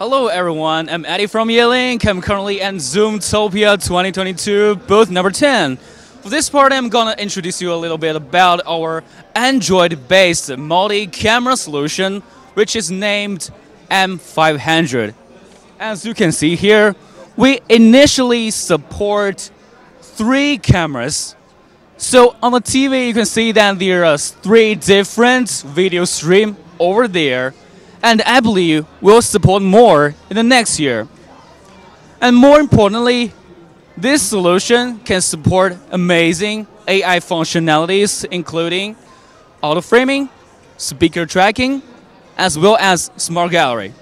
Hello everyone, I'm Eddie from Yealink. I'm currently at Zoomtopia 2022 booth number 10. For this part, I'm gonna introduce you a little bit about our Android-based multi-camera solution, which is named M500. As you can see here, we initially support three cameras. So on the TV, you can see that there are three different video stream over there and I believe will support more in the next year. And more importantly, this solution can support amazing AI functionalities, including auto framing, speaker tracking, as well as smart gallery.